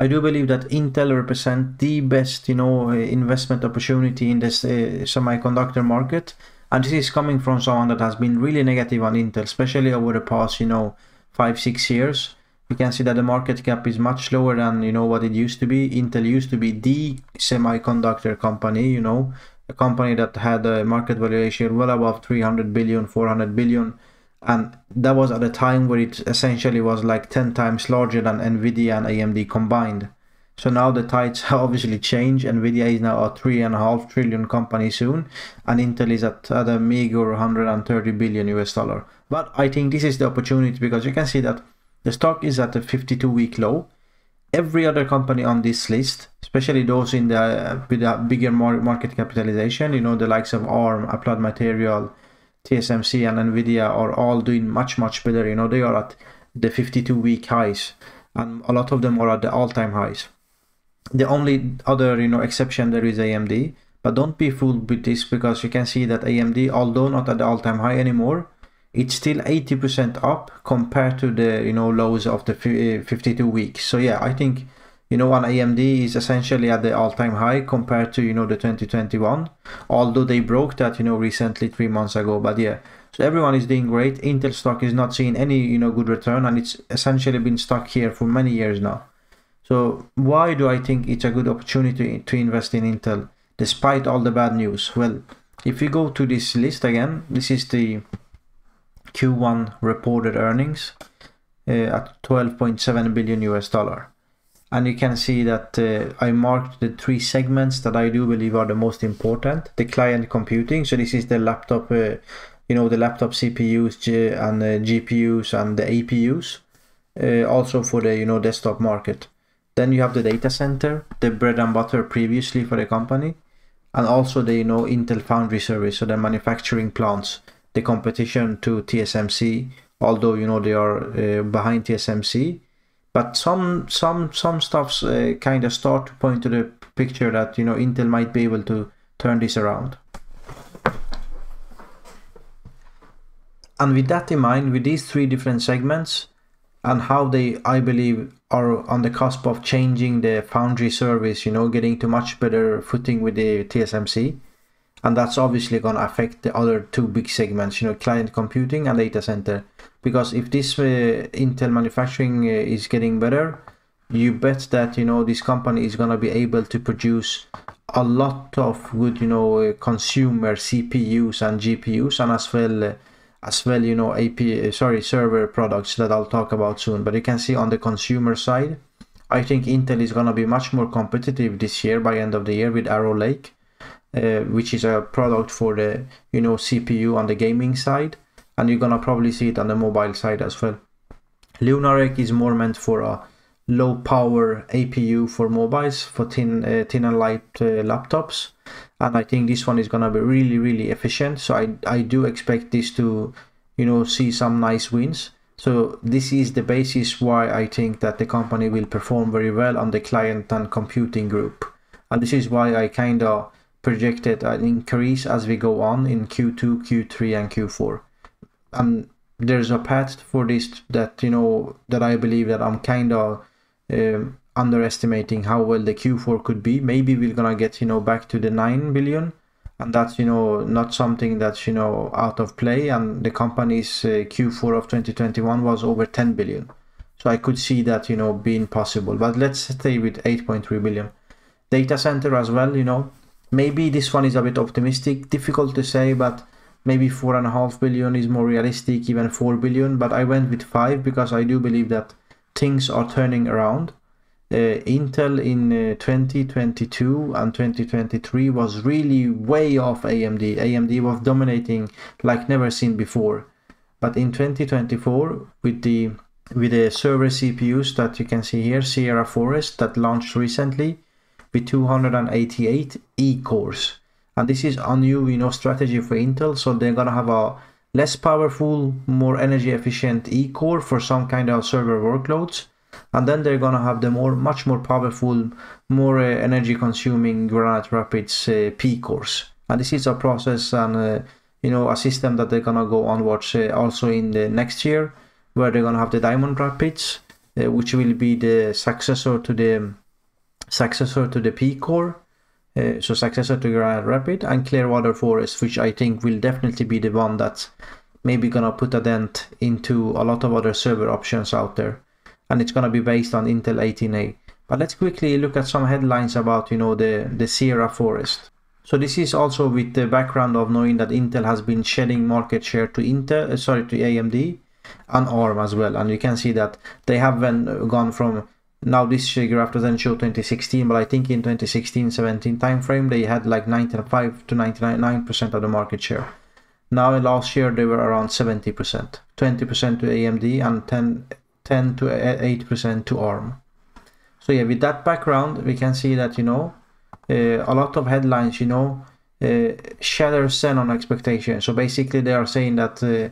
I do believe that Intel represent the best, you know, uh, investment opportunity in this uh, semiconductor market. And this is coming from someone that has been really negative on Intel, especially over the past, you know, five, six years. You can see that the market cap is much lower than, you know, what it used to be. Intel used to be the semiconductor company, you know, a company that had a market valuation well above 300 billion, 400 billion and that was at a time where it essentially was like 10 times larger than nvidia and amd combined. So now the tides have obviously changed. Nvidia is now a three and a half trillion company soon and intel is at, at a meager 130 billion us dollar. But i think this is the opportunity because you can see that the stock is at a 52 week low. Every other company on this list especially those in the with a bigger market capitalization you know the likes of arm applied material TSMC and Nvidia are all doing much much better. You know they are at the 52 week highs, and a lot of them are at the all time highs. The only other you know exception there is AMD, but don't be fooled with this because you can see that AMD, although not at the all time high anymore, it's still 80% up compared to the you know lows of the eh, 52 weeks. So yeah, I think you know one amd is essentially at the all-time high compared to you know the 2021 although they broke that you know recently three months ago but yeah. So everyone is doing great. Intel stock is not seeing any you know good return and it's essentially been stuck here for many years now. So why do i think it's a good opportunity to invest in intel despite all the bad news? Well if you go to this list again this is the q1 reported earnings uh, at 12.7 billion us dollar and you can see that uh, I marked the three segments that I do believe are the most important. The client computing, so this is the laptop, uh, you know, the laptop CPUs and the GPUs and the APUs. Uh, also for the you know desktop market. Then you have the data center, the bread and butter previously for the company, and also the you know Intel Foundry Service, so the manufacturing plants, the competition to TSMC. Although you know they are uh, behind TSMC, but some some some stuffs uh, kind of start to point to the picture that you know Intel might be able to turn this around. And with that in mind, with these three different segments and how they, I believe, are on the cusp of changing the foundry service, you know, getting to much better footing with the TSMC. And that's obviously going to affect the other two big segments, you know, client computing and data center because if this uh, Intel manufacturing uh, is getting better, you bet that you know this company is gonna be able to produce a lot of good you know uh, consumer CPUs and GPUs and as well as well you know AP sorry server products that I'll talk about soon. But you can see on the consumer side, I think Intel is gonna be much more competitive this year by end of the year with Arrow Lake. Uh, which is a product for the you know CPU on the gaming side and you're gonna probably see it on the mobile side as well. Lunar is more meant for a low power APU for mobiles for thin uh, thin and light uh, laptops and I think this one is gonna be really really efficient. So I, I do expect this to you know see some nice wins. So this is the basis why I think that the company will perform very well on the client and computing group. And this is why I kind of projected an increase as we go on in Q2 Q3 and Q4 and there's a path for this that you know that I believe that I'm kind of um, underestimating how well the Q4 could be. Maybe we're gonna get you know back to the nine billion, and that's you know not something that's you know out of play. And the company's uh, Q4 of 2021 was over 10 billion, so I could see that you know being possible. But let's stay with 8.3 billion. Data center as well, you know. Maybe this one is a bit optimistic. Difficult to say, but maybe four and a half billion is more realistic even four billion. But i went with five because i do believe that things are turning around. Uh, intel in uh, 2022 and 2023 was really way off amd amd was dominating like never seen before. But in 2024 with the with the server cpus that you can see here sierra forest that launched recently with 288 e cores and this is a new you know strategy for intel so they're gonna have a less powerful more energy efficient e-core for some kind of server workloads. And then they're gonna have the more much more powerful more uh, energy consuming granite rapids uh, p cores and this is a process and uh, you know a system that they're gonna go onwards uh, also in the next year where they're gonna have the diamond rapids uh, which will be the successor to the successor to the P-Core, uh, so successor to Grand Rapid, and Clearwater Forest, which I think will definitely be the one that's maybe gonna put a dent into a lot of other server options out there, and it's gonna be based on Intel 18A. But let's quickly look at some headlines about you know the the Sierra Forest. So this is also with the background of knowing that Intel has been shedding market share to Intel, uh, sorry, to AMD and ARM as well. And you can see that they have been gone from now this graph doesn't show 2016 but i think in 2016-17 time frame they had like 95 to 99 percent of the market share. Now last year they were around 70 percent 20 percent to amd and 10 10 to 8 percent to arm so yeah with that background we can see that you know uh, a lot of headlines you know uh, shatter Xeon expectation so basically they are saying that uh,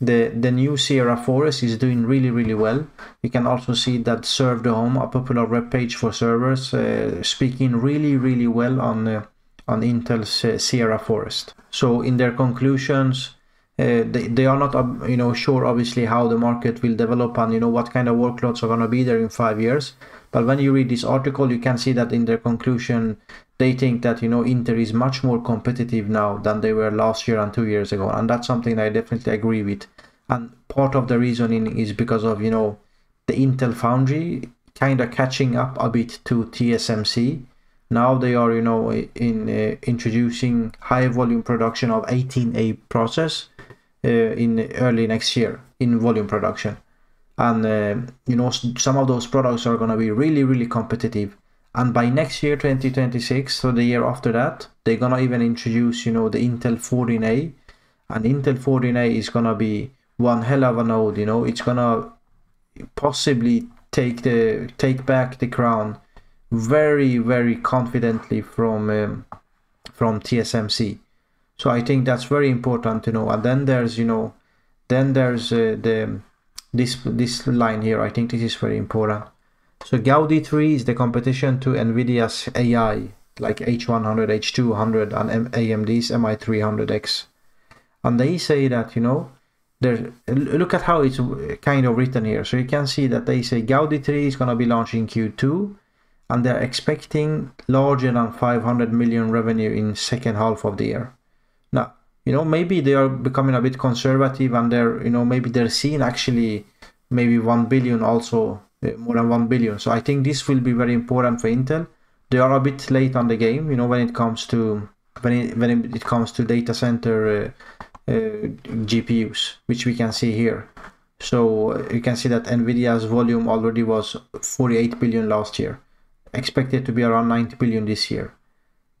the, the new Sierra Forest is doing really, really well. You can also see that Serve the Home, a popular web page for servers, uh, speaking really, really well on uh, on Intel's uh, Sierra Forest. So in their conclusions, uh, they, they are not you know sure obviously how the market will develop and you know what kind of workloads are going to be there in five years. But when you read this article, you can see that in their conclusion, they think that you know Intel is much more competitive now than they were last year and two years ago, and that's something I definitely agree with. And part of the reasoning is because of you know the Intel Foundry kind of catching up a bit to TSMC. Now they are you know in uh, introducing high volume production of 18A process in early next year in volume production, and uh, you know some of those products are going to be really really competitive. And by next year 2026 so the year after that they're gonna even introduce you know the intel 14a and intel 14a is gonna be one hell of a node you know it's gonna possibly take the take back the crown very very confidently from um, from tsmc so i think that's very important to know and then there's you know then there's uh, the this this line here i think this is very important so Gaudi 3 is the competition to NVIDIA's AI, like H100, H200, and AMD's MI300X. And they say that, you know, there, look at how it's kind of written here. So you can see that they say Gaudi 3 is going to be launching Q2, and they're expecting larger than 500 million revenue in second half of the year. Now, you know, maybe they are becoming a bit conservative and they're, you know, maybe they're seeing actually maybe 1 billion also uh, more than 1 billion. So I think this will be very important for Intel. They are a bit late on the game, you know, when it comes to when it, when it comes to data center uh, uh, GPUs, which we can see here. So you can see that Nvidia's volume already was 48 billion last year, expected to be around 90 billion this year,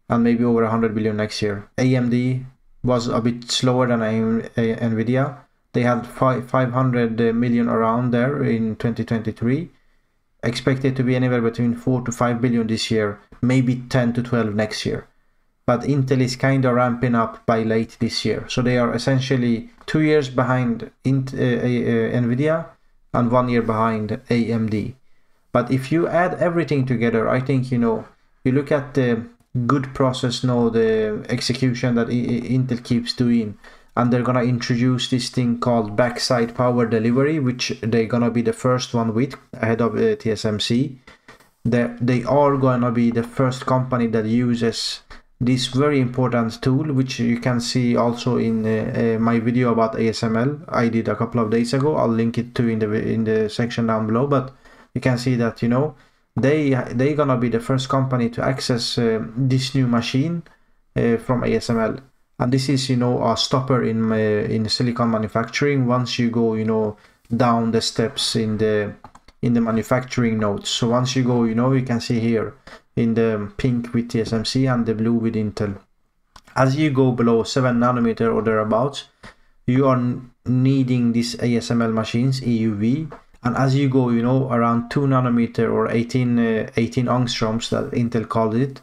and maybe over 100 billion next year. AMD was a bit slower than Nvidia, they had five, 500 million around there in 2023 expected to be anywhere between 4 to 5 billion this year maybe 10 to 12 next year. But intel is kind of ramping up by late this year. So they are essentially two years behind Int, uh, uh, nvidia and one year behind amd but if you add everything together i think you know you look at the good process node the execution that intel keeps doing. And they're gonna introduce this thing called backside power delivery which they're gonna be the first one with ahead of uh, tsmc they, they are gonna be the first company that uses this very important tool which you can see also in uh, uh, my video about asml i did a couple of days ago. I'll link it to in the in the section down below but you can see that you know they they gonna be the first company to access uh, this new machine uh, from asml and this is you know a stopper in in silicon manufacturing once you go you know down the steps in the in the manufacturing nodes. So once you go you know you can see here in the pink with TSMC and the blue with Intel. As you go below 7 nanometer or thereabouts you are needing these ASML machines EUV and as you go you know around 2 nanometer or 18 uh, 18 angstroms that Intel called it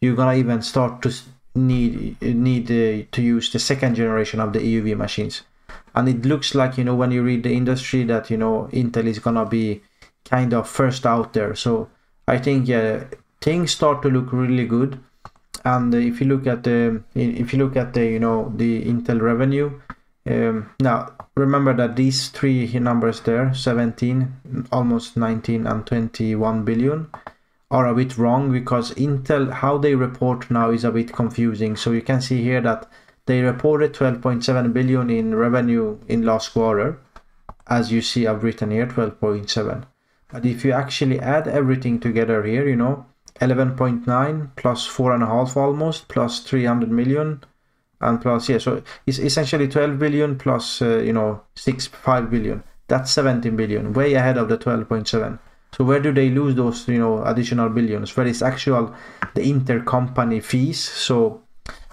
you're gonna even start to need need uh, to use the second generation of the EUV machines. And it looks like you know when you read the industry that you know Intel is gonna be kind of first out there. So I think yeah, things start to look really good. And if you look at the if you look at the you know the Intel revenue, Um, now remember that these three numbers there 17 almost 19 and 21 billion are a bit wrong because intel how they report now is a bit confusing. So you can see here that they reported 12.7 billion in revenue in last quarter as you see i've written here 12.7 but if you actually add everything together here you know 11.9 plus four and a half almost plus 300 million and plus yeah so it's essentially 12 billion plus uh, you know 6 5 billion. That's 17 billion way ahead of the 12.7 so where do they lose those you know additional billions? Where is actual the intercompany fees. So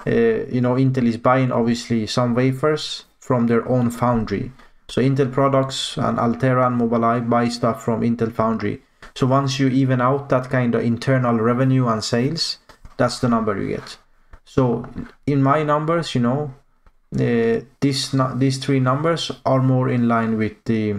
uh, you know intel is buying obviously some wafers from their own foundry. So intel products and altera and mobileye buy stuff from intel foundry. So once you even out that kind of internal revenue and sales that's the number you get so in my numbers, you know, uh, these these three numbers are more in line with the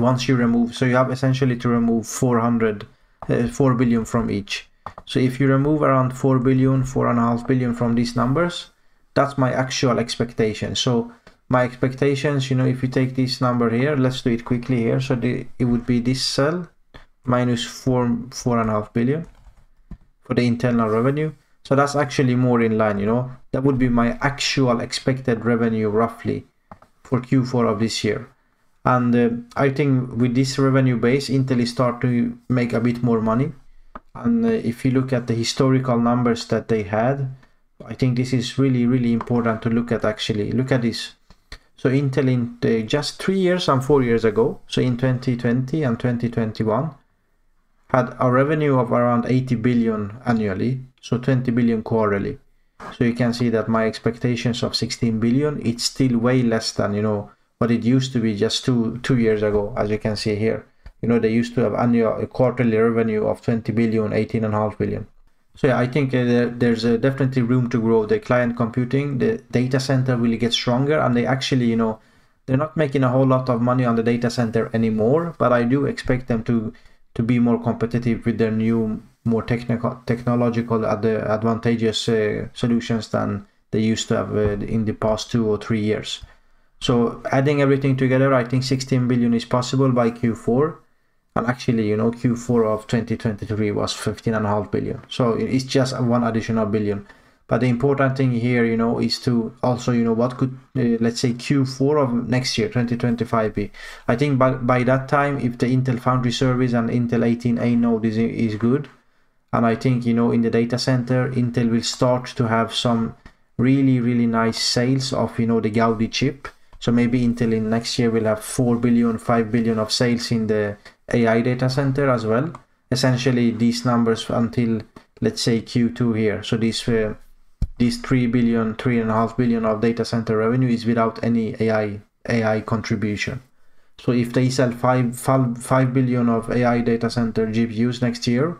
once you remove. So you have essentially to remove 400, uh, 4 billion from each. So if you remove around 4 billion, 4.5 billion from these numbers, that's my actual expectation. So my expectations, you know, if you take this number here, let's do it quickly here. So the, it would be this cell minus 4, 4.5 billion for the internal revenue. So that's actually more in line, you know, that would be my actual expected revenue roughly for Q4 of this year. And uh, I think with this revenue base, Intel is start to make a bit more money. And uh, if you look at the historical numbers that they had, I think this is really, really important to look at actually. Look at this. So Intel in the, just three years and four years ago, so in 2020 and 2021, had a revenue of around 80 billion annually so 20 billion quarterly so you can see that my expectations of 16 billion it's still way less than you know what it used to be just two two years ago as you can see here you know they used to have annual quarterly revenue of 20 billion 18 and a half billion so yeah, I think uh, there's uh, definitely room to grow the client computing. The data center really gets stronger, and they actually, you know, they're not making a whole lot of money on the data center anymore. But I do expect them to to be more competitive with their new more technical, technological advantageous uh, solutions than they used to have uh, in the past two or three years. So adding everything together, I think 16 billion is possible by Q4. And actually, you know, Q4 of 2023 was 15.5 billion. So it's just one additional billion. But the important thing here, you know, is to also, you know, what could, uh, let's say, Q4 of next year, 2025 be? I think by, by that time, if the Intel Foundry Service and Intel 18A node is, is good, and I think, you know, in the data center, Intel will start to have some really, really nice sales of, you know, the Gaudi chip. So maybe Intel in next year will have 4 billion, 5 billion of sales in the AI data center as well. Essentially, these numbers until, let's say, Q2 here. So these, uh, these 3 billion, 3.5 billion of data center revenue is without any AI, AI contribution. So if they sell 5, 5 billion of AI data center GPUs next year,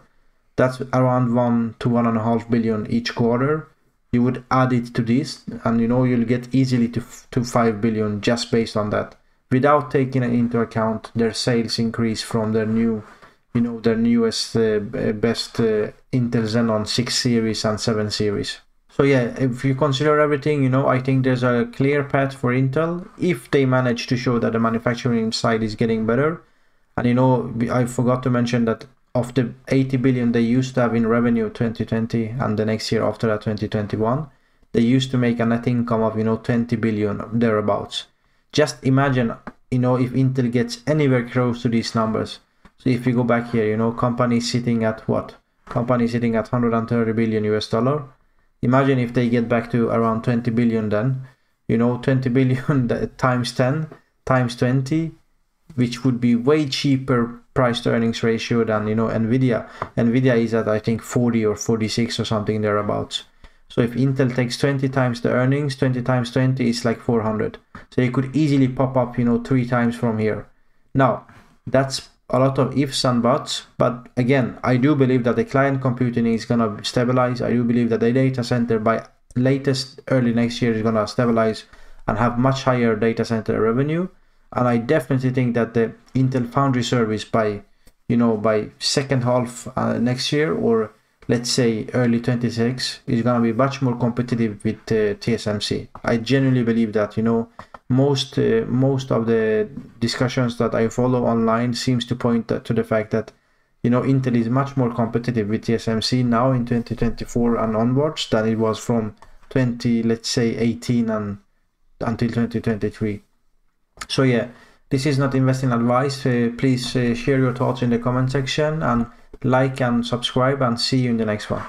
that's around one to one and a half billion each quarter. You would add it to this and you know you'll get easily to, to 5 billion just based on that. Without taking into account their sales increase from their new you know their newest uh, best uh, intel xeon 6 series and 7 series. So yeah if you consider everything you know i think there's a clear path for intel. If they manage to show that the manufacturing side is getting better and you know i forgot to mention that of the 80 billion they used to have in revenue 2020 and the next year after that 2021 they used to make a net income of you know 20 billion thereabouts. Just imagine you know if intel gets anywhere close to these numbers. So if you go back here you know company sitting at what? Company sitting at 130 billion us dollar. Imagine if they get back to around 20 billion then you know 20 billion times 10 times 20 which would be way cheaper price to earnings ratio than you know nvidia. Nvidia is at i think 40 or 46 or something thereabouts. So if intel takes 20 times the earnings 20 times 20 is like 400 so you could easily pop up you know three times from here. Now that's a lot of ifs and buts but again i do believe that the client computing is going to stabilize. I do believe that the data center by latest early next year is going to stabilize and have much higher data center revenue and I definitely think that the Intel Foundry service by you know by second half uh, next year or let's say early 26 is going to be much more competitive with uh, TSMC. I genuinely believe that you know most uh, most of the discussions that I follow online seems to point to the fact that you know Intel is much more competitive with TSMC now in 2024 and onwards than it was from 20 let's say 18 and until 2023 so yeah this is not investing advice. Uh, please uh, share your thoughts in the comment section and like and subscribe and see you in the next one